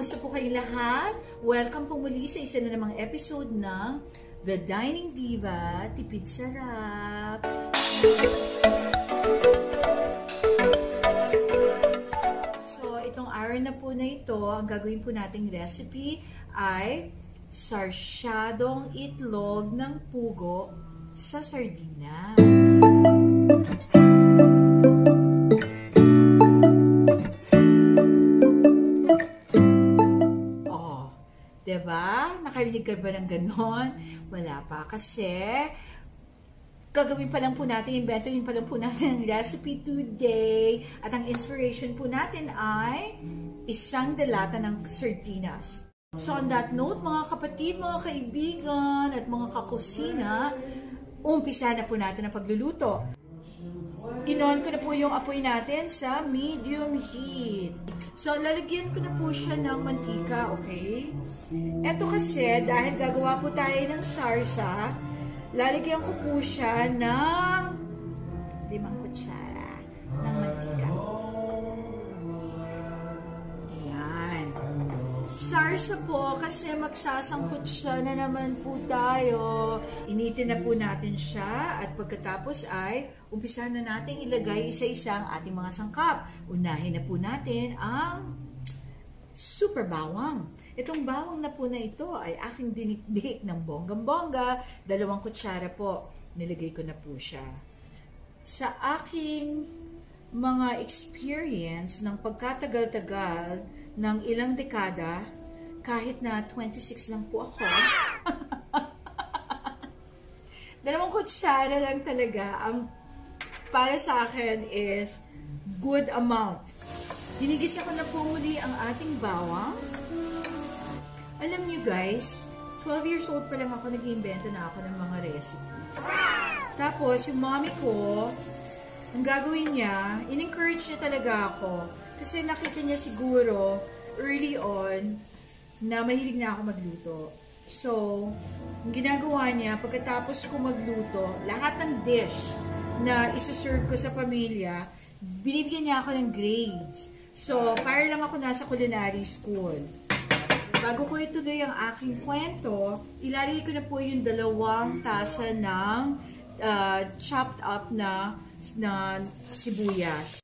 Kamusta po kayo lahat? Welcome po muli sa isa na namang episode ng The Dining Diva Tipid Sarap! So, itong araw na po na ito, ang gagawin po nating recipe ay sarsyadong itlog ng pugo sa sardinas. Nakarinig ka ba ng ganon? Wala pa. Kasi, gagawin pa lang po natin, inventoyin pa lang po natin ang recipe today. At ang inspiration po natin ay isang dalata ng sardinas. So on that note, mga kapatid, mga kaibigan, at mga kakusina, umpisa na po natin ang pagluluto. Inon ko na po yung apoy natin sa medium heat. So, lalagyan ko na po siya ng mantika, okay? Ito kasi, dahil gagawa po tayo ng sarsa, lalagyan ko po siya ng limang kutsara Sarsa po, kasi magsasangkot siya na naman po tayo. Initin na po natin siya at pagkatapos ay umpisa na natin ilagay isa-isa ang ating mga sangkap. Unahin na po natin ang super bawang. Itong bawang na po na ito ay aking dinikdik ng bonggang-bongga. Dalawang kutsara po. Nilagay ko na po siya. Sa aking mga experience ng pagkatagal-tagal ng ilang dekada, kahit na 26 lang po ako, dalawang kutsara lang talaga ang para sa akin is good amount. Ginigisa ko na po muli ang ating bawang. Alam nyo guys, 12 years old pa lang ako nag-invento na ako ng mga recipes. Tapos, yung mommy ko, ang gagawin niya, in-encourage niya talaga ako. Kasi nakita niya siguro, early on, na mahilig na ako magluto. So, ang ginagawa niya, pagkatapos ko magluto, lahat ng dish na isa-serve ko sa pamilya, binibigyan niya ako ng grades. So, para lang ako nasa culinary school. Bago ko ituloy ang aking kwento, ilalagay ko na po yung dalawang tasa ng uh, chopped up na, na sibuyas.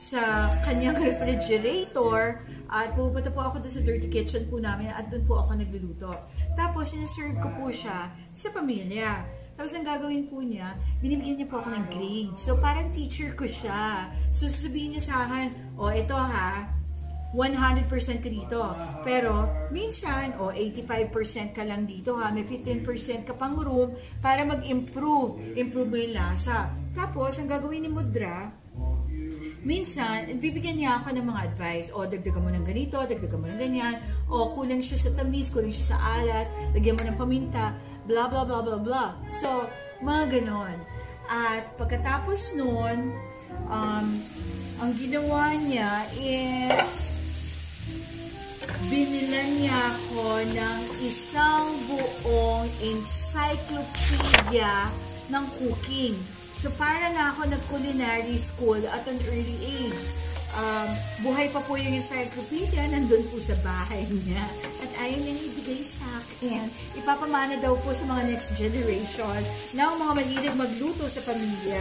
Sa kanyang refrigerator at pupunta po ako doon sa dirty kitchen po namin at doon po ako nagluluto. Tapos, sinaserve ko po siya sa pamilya. Tapos, ang gagawin po niya, binibigyan niya po ako ng grade. So, parang teacher ko siya. So, sasabihin niya sa akin, o, oh, ito ha, 100% ka dito. Pero, minsan, o, oh, 85% ka lang dito ha, may 15% ka pang room para mag-improve. Improve mo yung lasa. Tapos, ang gagawin ni Mudra, minsan, bibigyan niya ako ng mga advice. O, dagdagan mo ng ganito, dagdagan mo ng ganyan. O, kulang siya sa tamis, kulang siya sa alat, lagyan mo ng paminta, blah, blah, blah, blah, blah. So, mga ganon. At pagkatapos nun, um, ang ginawa niya is binilan niya ako ng isang buong encyclopedia ng cooking. So, para na ako nag-culinary school at an early age. Um, buhay pa po yung encyclopedia, nandun po sa bahay niya. At ayaw niya ibigay sa akin. Ipapamana daw po sa mga next generation na mga mahilig magluto sa pamilya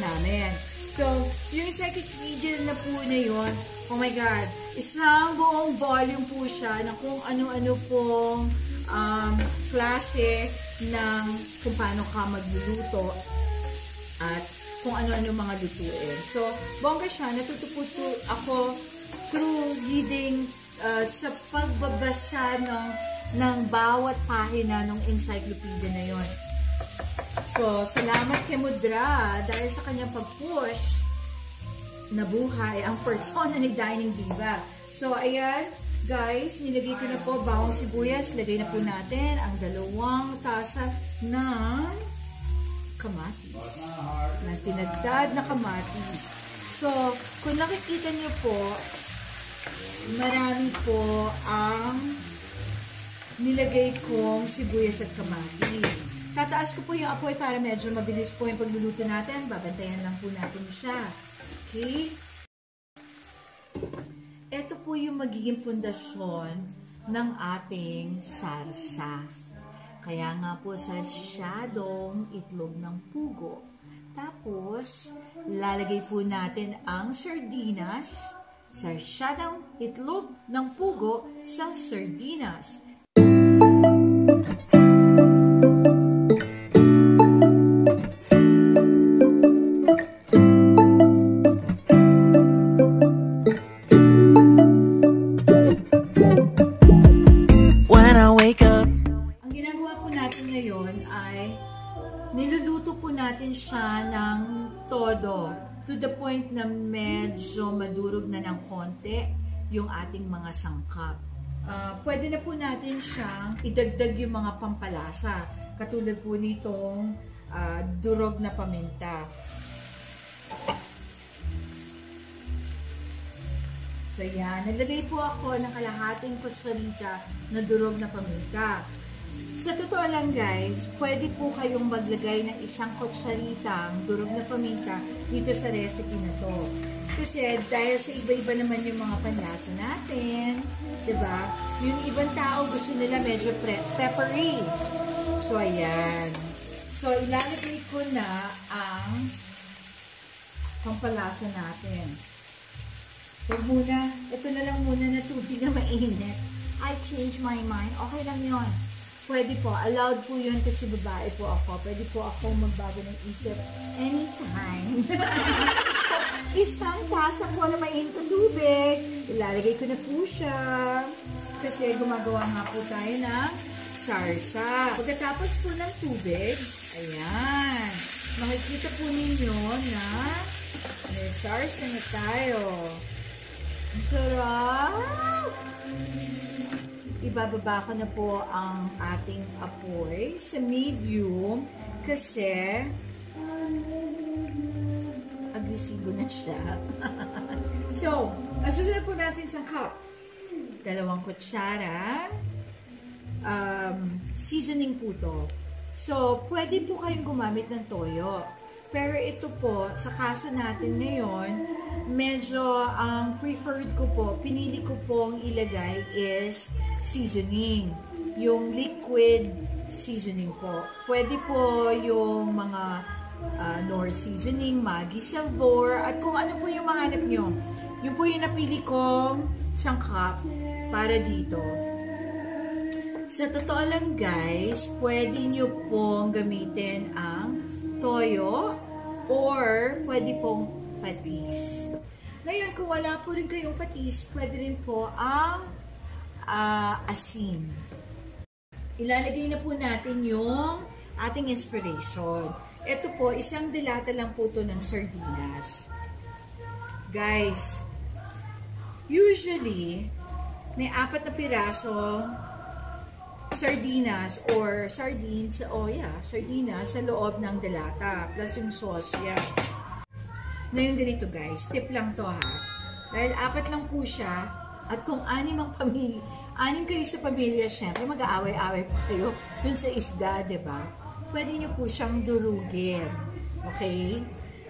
namin. So, yung encyclopedia na po na yun, oh my God, isang buong volume po siya na kung ano-ano pong um, klase ng kung paano ka magluluto at kung ano-ano mga lutuin. So, bongga siya, natutuputo ako through reading uh, sa pagbabasa ng, ng bawat pahina ng encyclopedia na yon. So, salamat kay Mudra dahil sa kanyang pag-push na buhay ang persona ni Dining Diva. So, ayan, guys, nilagay ko na po bawang sibuyas. Lagay na po natin ang dalawang tasa ng kamatis. Ng tinagdad na kamatis. So, kung nakikita niyo po, marami po ang nilagay kong sibuyas at kamatis. Tataas ko po yung apoy para medyo mabilis po yung pagluluto natin. Babantayan lang po natin siya. Okay? Ito po yung magiging pundasyon ng ating sarsa. Kaya nga po sa syadong itlog ng pugo. Tapos, lalagay po natin ang sardinas sa syadong itlog ng pugo sa sardinas. Konti yung ating mga sangkap. Uh, pwede na po natin siyang idagdag yung mga pampalasa. Katulad po nitong uh, durog na paminta. So yan, naglagay po ako ng kalahating kutsarita na durog na paminta. Sa totoo lang guys, pwede po kayong maglagay ng isang kutsaritang durog na paminta dito sa recipe na to. Kasi dahil sa iba-iba naman yung mga panlasa natin, ba? Diba? Yung ibang tao gusto nila medyo peppery. So, ayan. So, ilalagay ko na ang pampalasa natin. Huwag muna, ito na lang muna na tubig na mainit. I change my mind. Okay lang yon Pwede po. Allowed po yun kasi babae po ako. Pwede po ako magbago ng isip anytime. Isang tasa po na mainit na tubig. Ilalagay ko na po siya. Kasi gumagawa nga po tayo ng sarsa. Pagkatapos po ng tubig, ayan. Makikita po ninyo na may sarsa na tayo. Ang sarap! ibababa ko na po ang ating apoy sa medium kasi agresibo na siya. so, ang susunod po natin sa cup. Dalawang kutsara. Um, seasoning po to. So, pwede po kayong gumamit ng toyo. Pero ito po, sa kaso natin ngayon, medyo ang um, preferred ko po, pinili ko pong ilagay is seasoning. Yung liquid seasoning po. Pwede po yung mga uh, Nor seasoning, Maggi Salvor, at kung ano po yung mga hanap nyo. Yung po yung napili kong sangkap para dito. Sa totoo lang guys, pwede nyo pong gamitin ang toyo or pwede pong patis. Ngayon, kung wala po rin kayong patis, pwede rin po ang uh, asin. Ilalagay na po natin yung ating inspiration. Ito po, isang dilata lang po to ng sardinas. Guys, usually, may apat na piraso sardinas or sardines, oh yeah, sardinas sa loob ng delata plus yung sauce yan. Ngayon ganito guys, tip lang to ha. Dahil apat lang po siya, at kung anim ang pamilya, anim kayo sa pamilya, syempre mag-aaway-aaway po kayo dun sa isda, ba? Diba? Pwede nyo po siyang durugin. Okay?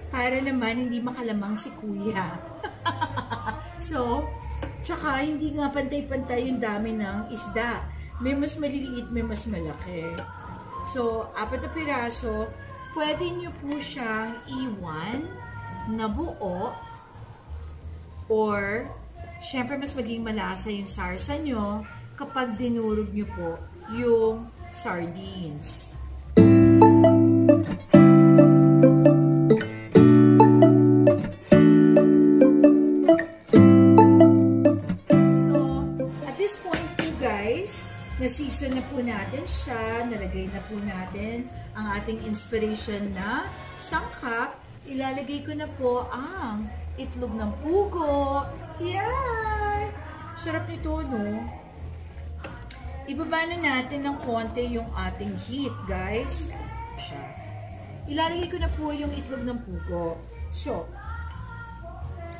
Para naman hindi makalamang si kuya. so, tsaka hindi nga pantay-pantay yung dami ng isda. May mas maliliit, may mas malaki. So, apat na piraso, pwede nyo po siyang iwan na buo or syempre mas maging malasa yung sarsa nyo kapag dinurog nyo po yung sardines. Natin siya, nalagay na po natin ang ating inspiration na sangkap. Ilalagay ko na po ang itlog ng pugo, yan! Sarap nito, no? Ibaba na natin ng konti yung ating heat, guys. Siya. ilalagay ko na po yung itlog ng pugo. So,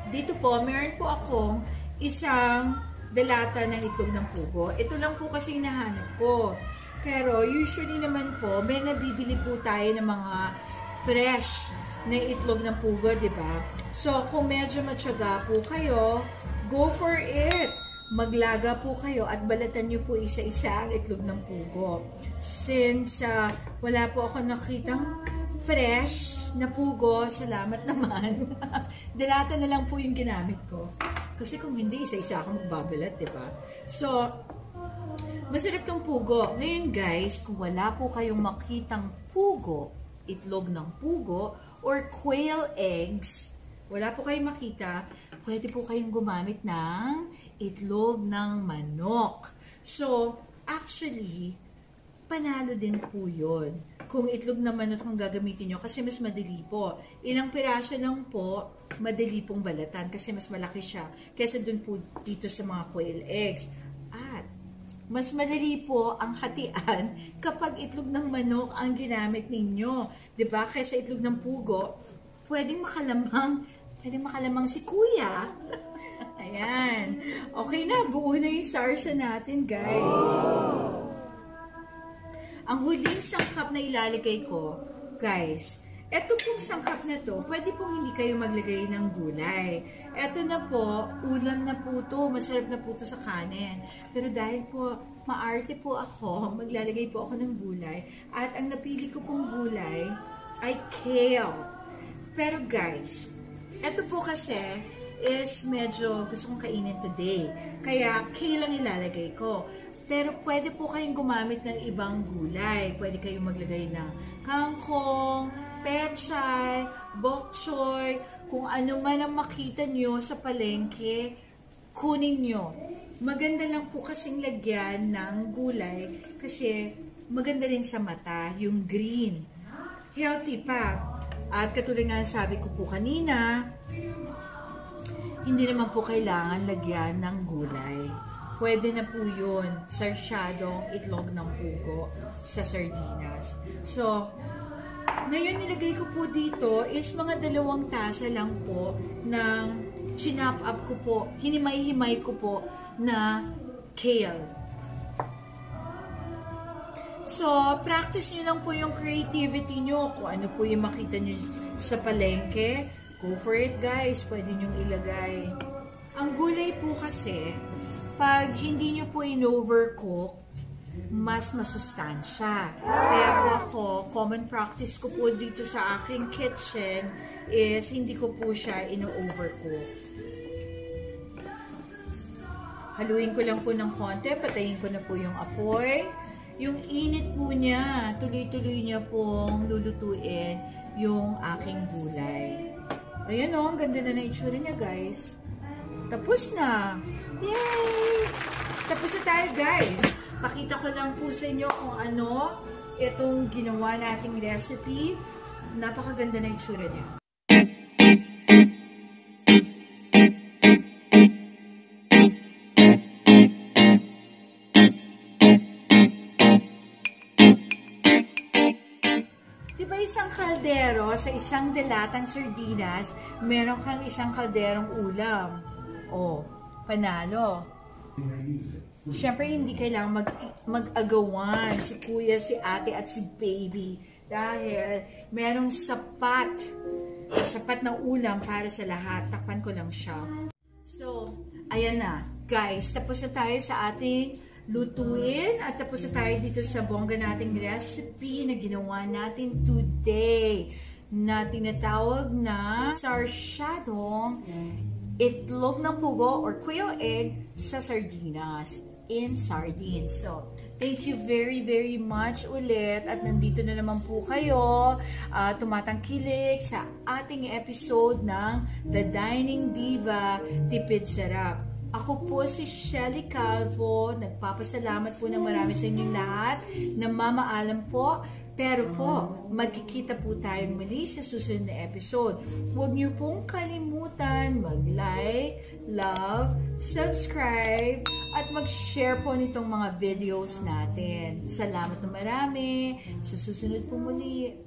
dito po, meron po akong isang dalata ng itlog ng pugo. Ito lang po kasi hinahanap ko. Pero usually naman po, may nabibili po tayo ng mga fresh na itlog ng pugo, di ba? So, kung medyo matyaga po kayo, go for it! Maglaga po kayo at balatan nyo po isa-isa ang itlog ng pugo. Since uh, wala po ako nakitang fresh na pugo, salamat naman. Dalata na lang po yung ginamit ko. Kasi kung hindi, isa-isa ako magbabalat, di ba? So, masarap tong pugo. Ngayon guys, kung wala po kayong makitang pugo, itlog ng pugo, or quail eggs, wala po kayong makita, pwede po kayong gumamit ng itlog ng manok. So, actually, panalo din po yun. Kung itlog na manok ang gagamitin nyo, kasi mas madali po. Ilang piraso lang po, madali pong balatan kasi mas malaki siya kaysa dun po dito sa mga quail eggs. Mas madali po ang hatian kapag itlog ng manok ang ginamit ninyo. ba diba? Kaysa itlog ng pugo, pwedeng makalamang, pwedeng makalamang si kuya. Ayan. Okay na, buo na yung sarsa natin, guys. Ang huling sangkap na ilalagay ko, guys, eto pong sangkap na to, pwede pong hindi kayo maglagay ng gulay. Eto na po, ulam na po to, masarap na po to sa kanin. Pero dahil po, maarte po ako, maglalagay po ako ng gulay. At ang napili ko pong gulay ay kale. Pero guys, eto po kasi is medyo gusto kong kainin today. Kaya kale ang ilalagay ko. Pero pwede po kayong gumamit ng ibang gulay. Pwede kayong maglagay ng kangkong, pechay, bok choy, kung ano man ang makita nyo sa palengke, kunin nyo. Maganda lang po kasing lagyan ng gulay kasi maganda rin sa mata, yung green. Healthy pa. At katulad nga sabi ko po kanina, hindi naman po kailangan lagyan ng gulay pwede na po yun sarsyadong itlog ng pugo sa sardinas. So, ngayon nilagay ko po dito is mga dalawang tasa lang po ng chinap up ko po, hinimay-himay ko po na kale. So, practice nyo lang po yung creativity nyo. Kung ano po yung makita nyo sa palengke, go for it guys. Pwede nyo ilagay. Ang gulay po kasi, pag hindi nyo po in-overcooked, mas masustansya. Kaya po ako, common practice ko po dito sa aking kitchen is hindi ko po siya ino-overcook. Haluin ko lang po ng konti, patayin ko na po yung apoy. Yung init po niya, tuloy-tuloy niya pong lulutuin yung aking gulay. Ayan o, oh, ang ganda na na itsura niya guys. Tapos na. Yay! Tapos na tayo guys. Pakita ko lang po sa inyo kung ano itong ginawa nating recipe. Napakaganda na itsura niya. Isang kaldero sa isang delatang sardinas, meron kang isang kalderong ulam. Oh, panalo. Siyempre, hindi kailangan mag, mag-agawan si kuya, si ate, at si baby. Dahil merong sapat, sapat na ulam para sa lahat. Takpan ko lang siya. So, ayan na. Guys, tapos na tayo sa ating lutuin at tapos na tayo dito sa bongga nating recipe na ginawa natin today na tinatawag na sarsyadong itlog ng pugo or quail egg sa sardinas in sardines. So, thank you very, very much ulit at nandito na naman po kayo uh, tumatangkilik sa ating episode ng The Dining Diva Tipid Sarap. Ako po si Shelly Calvo. Nagpapasalamat po ng marami sa inyong lahat na mamaalam po pero po, magkikita po tayong muli sa susunod na episode. Huwag niyo pong kalimutan mag-like, love, subscribe, at mag-share po nitong mga videos natin. Salamat na marami. Sa susunod po muli.